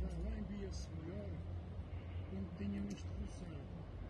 já lá em Via Senhora, quando tínhamos devoção.